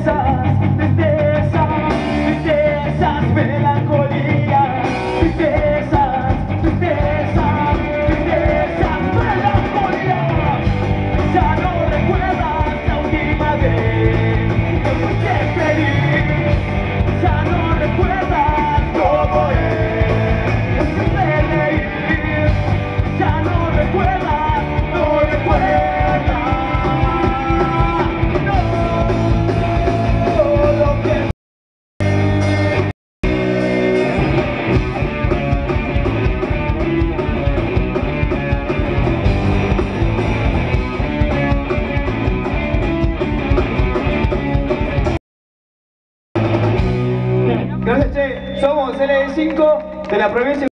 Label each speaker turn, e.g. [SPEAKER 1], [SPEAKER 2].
[SPEAKER 1] This me besas, me besas, me. somos el 5 de la provincia